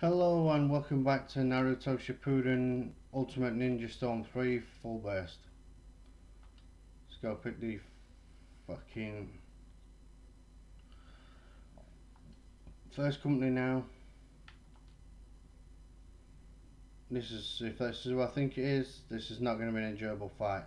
Hello and welcome back to Naruto Shippuden Ultimate Ninja Storm 3 Full Burst. Let's go pick the fucking first company now. This is, if this is what I think it is, this is not going to be an enjoyable fight.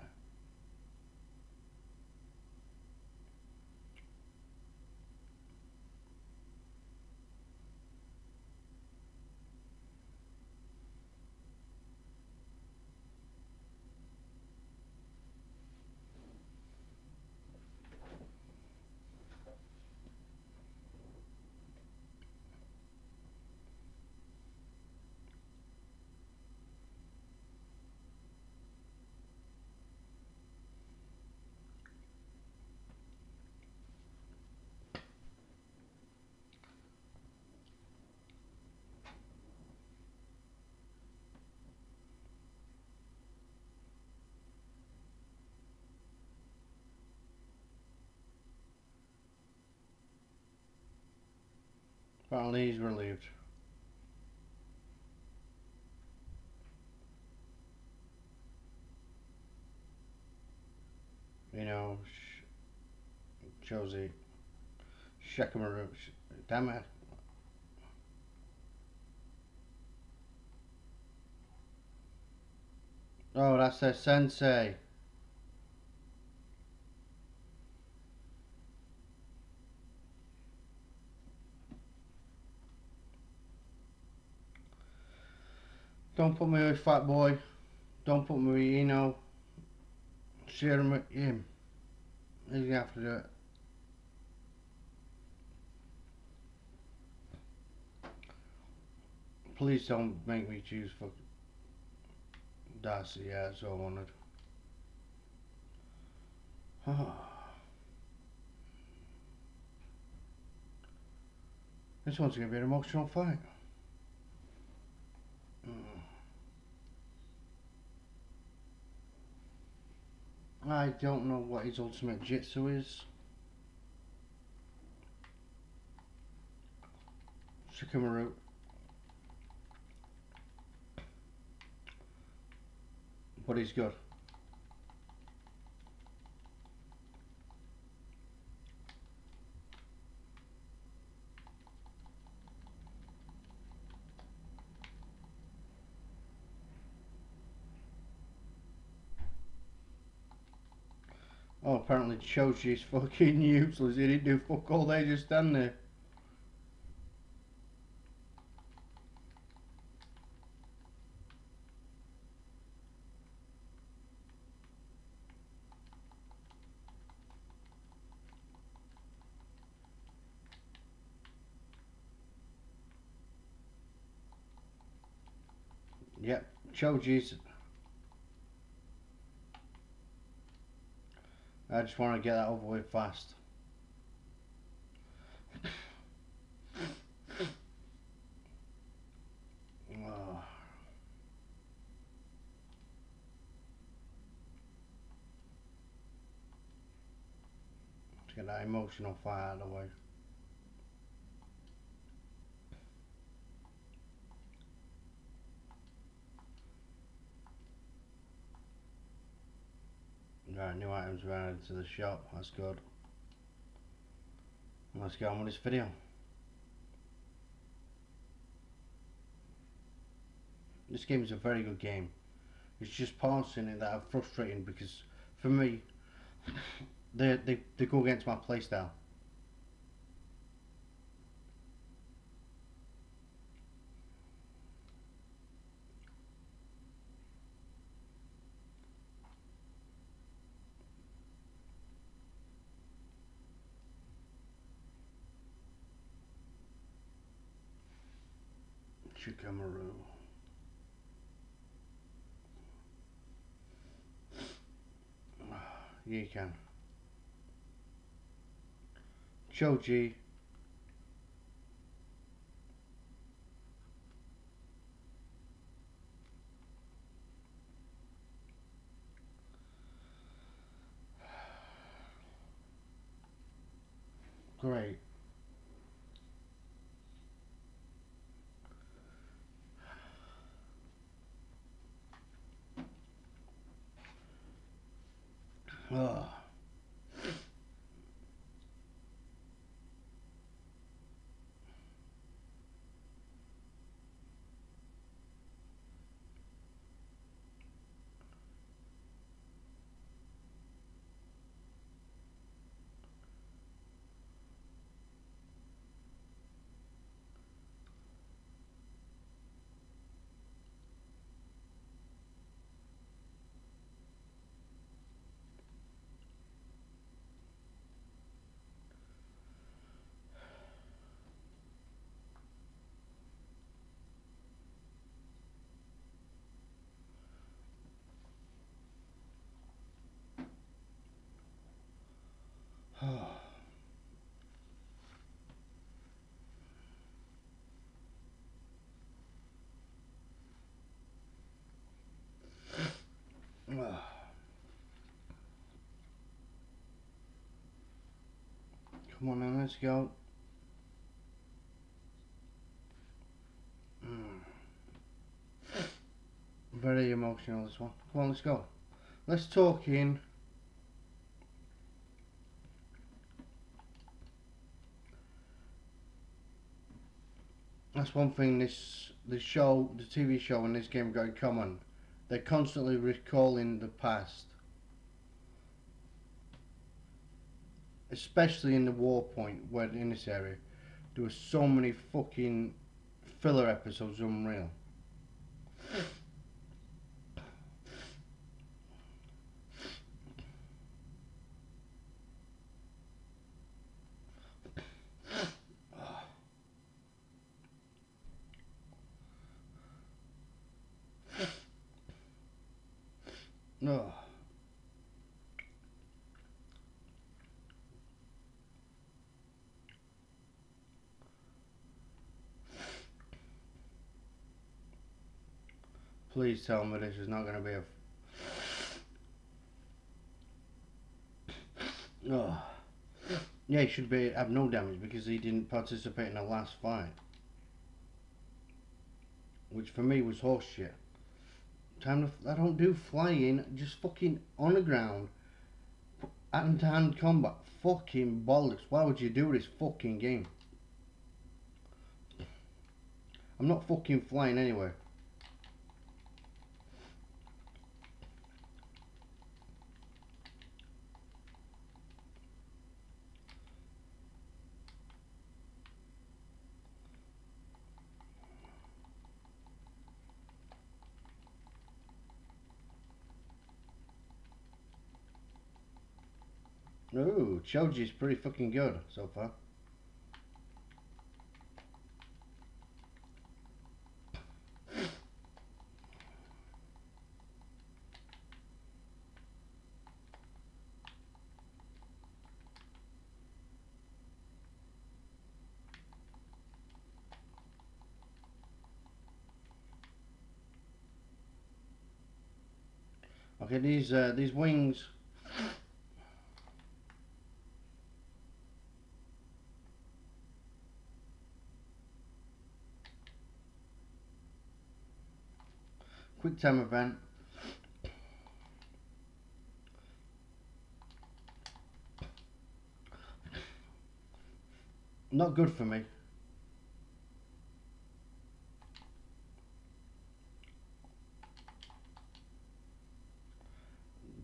Apparently he's relieved. You know, Josie, Shikamaru, sh damn it. Oh, that's their sensei. Don't put me with Fat Boy. Don't put me with, you know, share him with him. He's gonna have to do it. Please don't make me choose for Darcy. Yeah, that's all I wanted. this one's gonna be an emotional fight. Mm. I don't know what his ultimate jutsu is. Shikamaru. But he's good. Oh, apparently Choji's fucking useless. He didn't do fuck all. They just stand there. Yep, Choji's I just want to get that over with fast. Let's get that emotional fire out of the way. Right, new items were added to the shop, that's good. Let's get on with this video. This game is a very good game. It's just parts in it that are frustrating because for me, they, they, they go against my playstyle. Choji. Great. Ugh. Come on then, let's go. Mm. Very emotional this one. Come on, let's go. Let's talk in. That's one thing this the show, the TV show and this game got in common. They're constantly recalling the past. Especially in the war point where in this area there were so many fucking filler episodes unreal. No. Please tell me this is not going to be a. Oh. Yeah, he should be have no damage because he didn't participate in the last fight. Which for me was horseshit. Time to, I don't do flying, just fucking on the ground. Hand to hand combat. Fucking bollocks. Why would you do this fucking game? I'm not fucking flying anywhere. Ooh, Choji's pretty fucking good so far. Okay, these uh, these wings quick time event. Not good for me.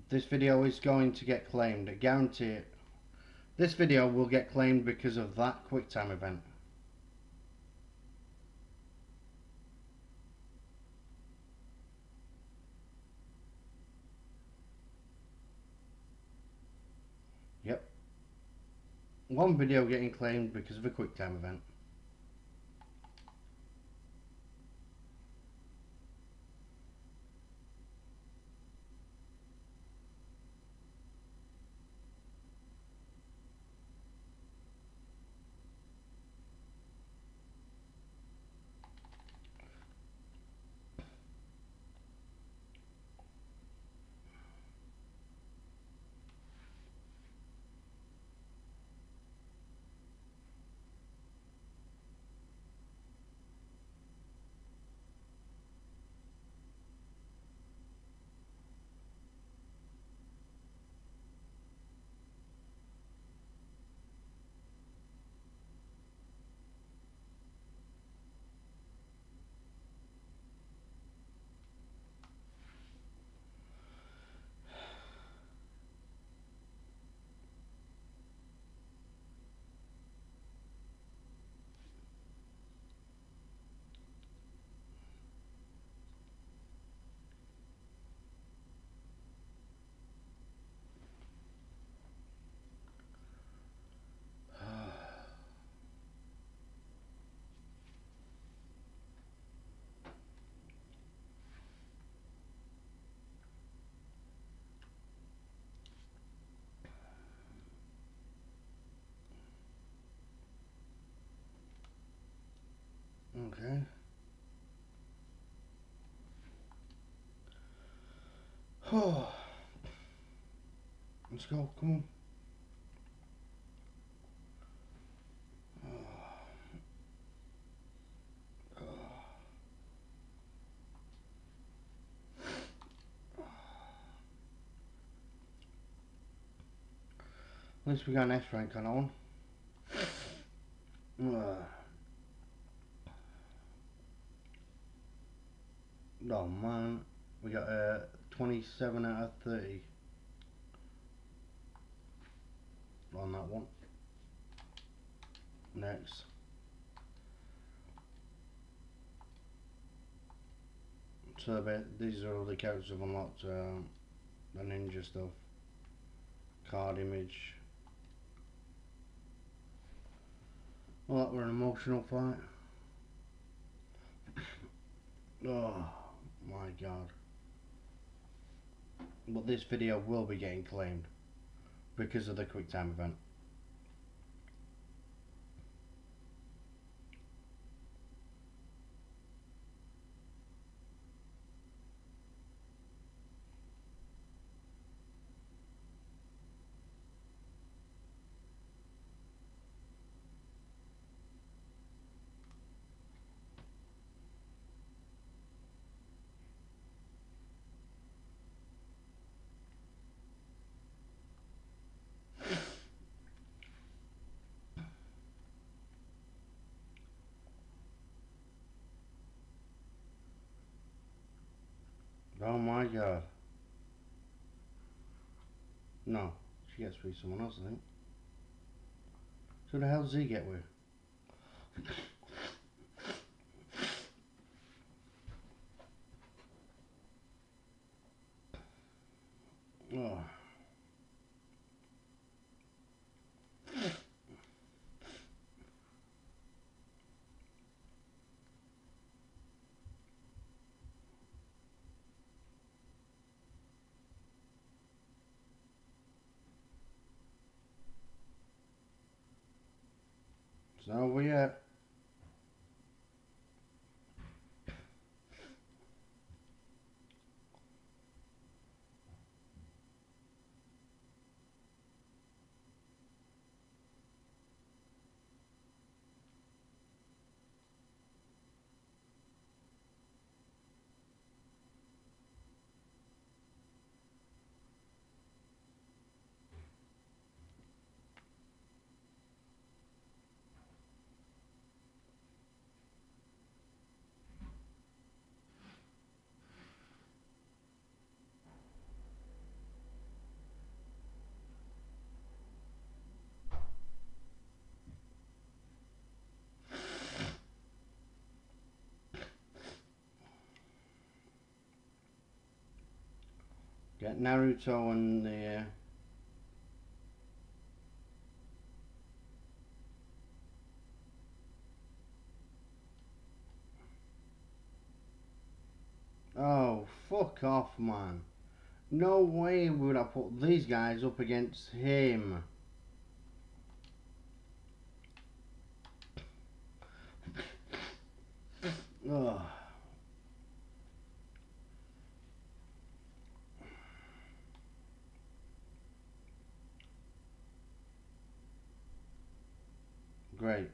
This video is going to get claimed I guarantee it. This video will get claimed because of that quick time event one video getting claimed because of a quick time event. Let's go, come on. At least we got an S rank on on. Oh man, we got a uh, 27 out of 30 on that one. Next. So these are all the characters I've unlocked, um, the ninja stuff, card image, Well, that were an emotional fight. oh my god. But this video will be getting claimed because of the quick time event. Oh my god. No, she gets be someone else, I think. So the hell does he get with? oh. So we at Got Naruto and the uh, Oh, fuck off, man. No way would I put these guys up against him. Ugh. Great.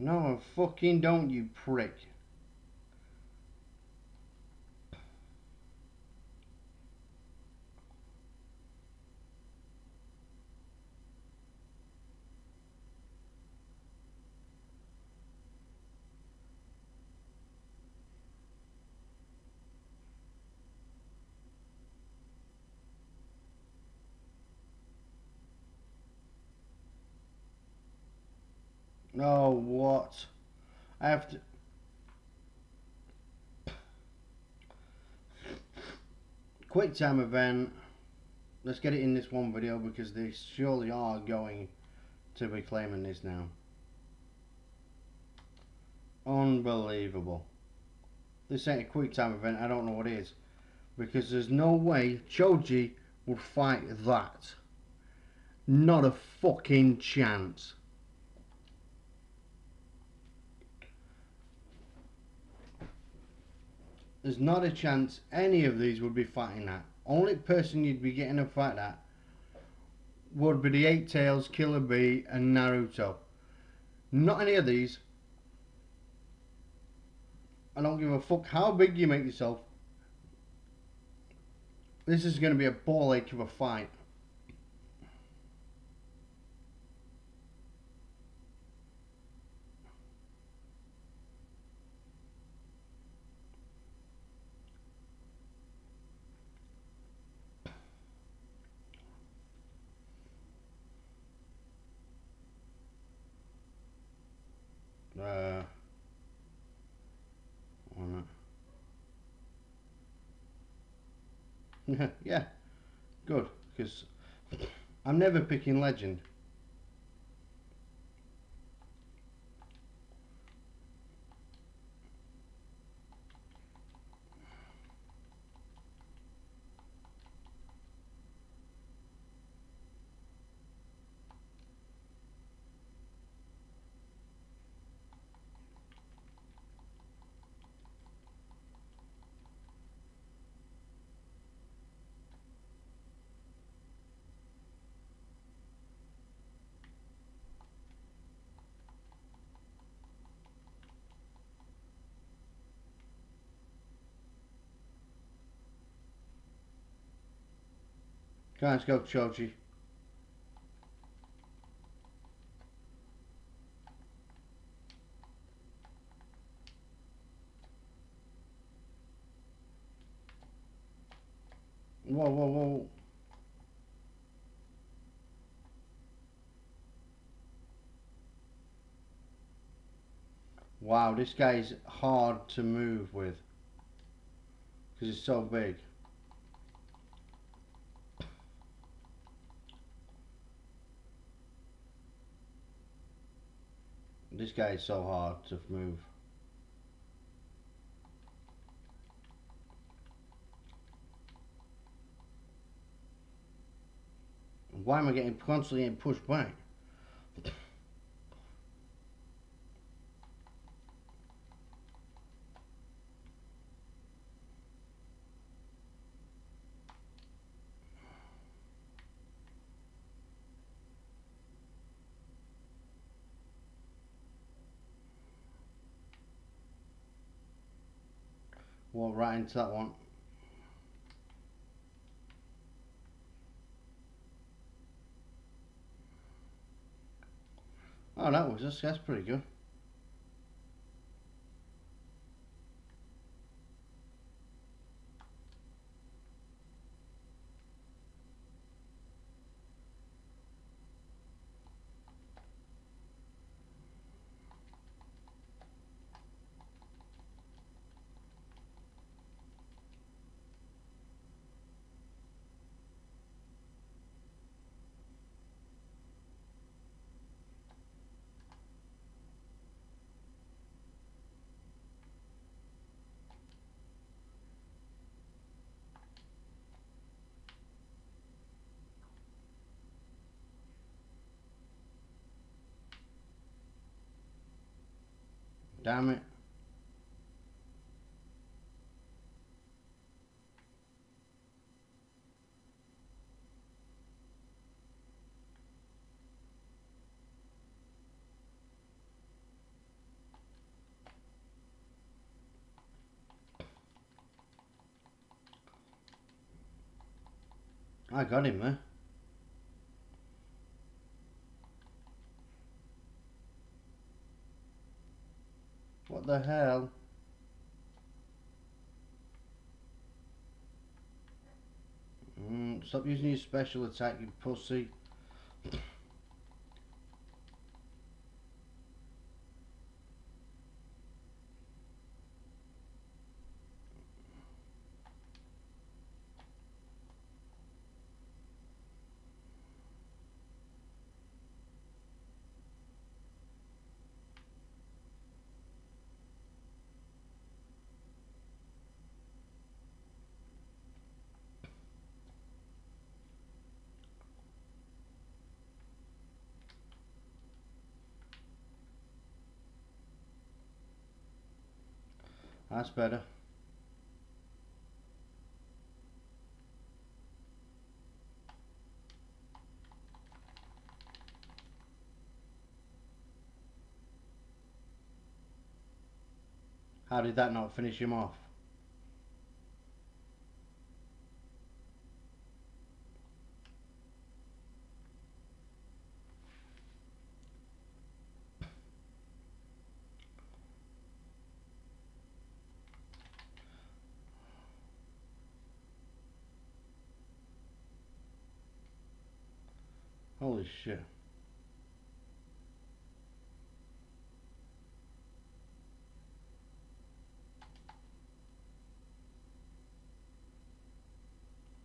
No, fucking don't, you prick. Oh, what? I have to... Quick time event. Let's get it in this one video because they surely are going to be claiming this now. Unbelievable. This ain't a quick time event, I don't know what is. Because there's no way Choji would fight that. Not a fucking chance. There's not a chance any of these would be fighting that. Only person you'd be getting a fight at would be the Eight Tails, Killer Bee, and Naruto. Not any of these. I don't give a fuck how big you make yourself. This is going to be a ball ache of a fight. yeah, good, because I'm never picking legend. Come on, let's go, Choji. Whoa, whoa, whoa. Wow, this guy's hard to move with. Because he's so big. This guy is so hard to move. Why am I getting constantly pushed back? Right into that one. Oh, that was just, that's pretty good. Damn it. I got him there. The hell? Mm, stop using your special attack, you pussy. That's better. How did that not finish him off? Holy shit.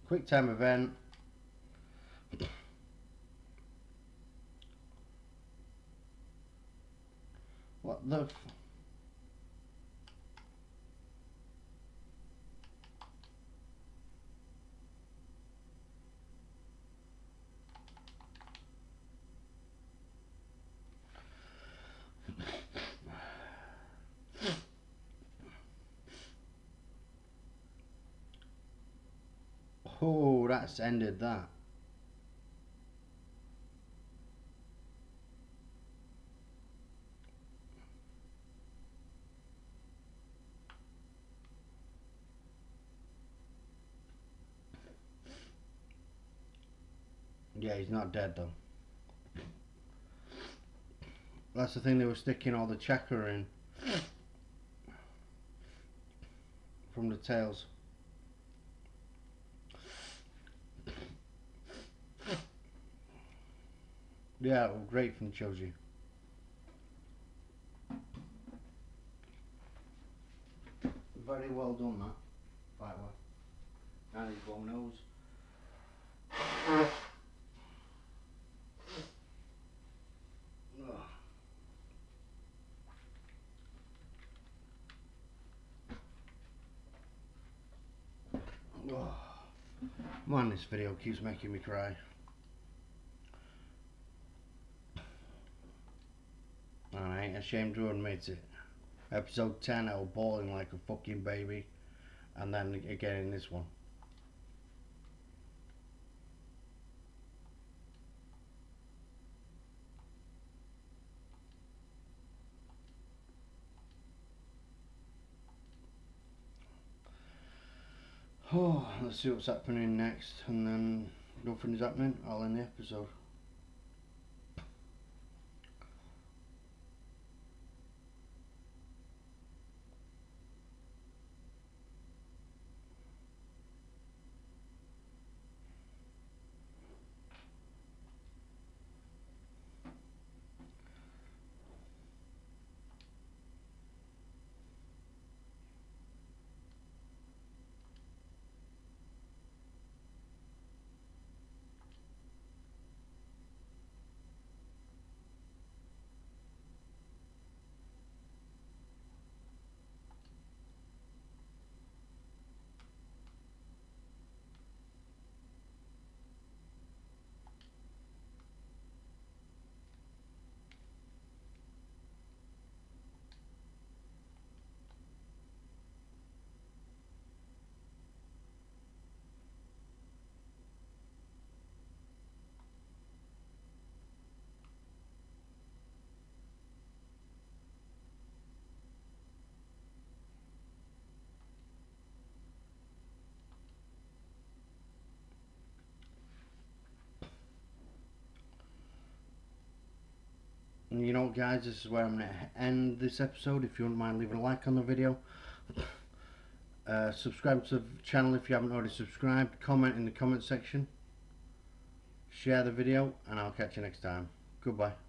Quick time event. What the Oh, that's ended that. Yeah, he's not dead though. That's the thing they were sticking all the checker in from the tails. Yeah, well, great from Choji. Very well done that, the way. And his long nose. Ugh. Oh. Man, this video keeps making me cry. And I ain't ashamed to admit it. Episode 10, I was bawling like a fucking baby. And then again in this one. Oh, let's see what's happening next. And then nothing is happening, I'll end the episode. You know guys, this is where I'm going to end this episode. If you wouldn't mind leaving a like on the video. Uh, subscribe to the channel if you haven't already subscribed. Comment in the comment section. Share the video and I'll catch you next time. Goodbye.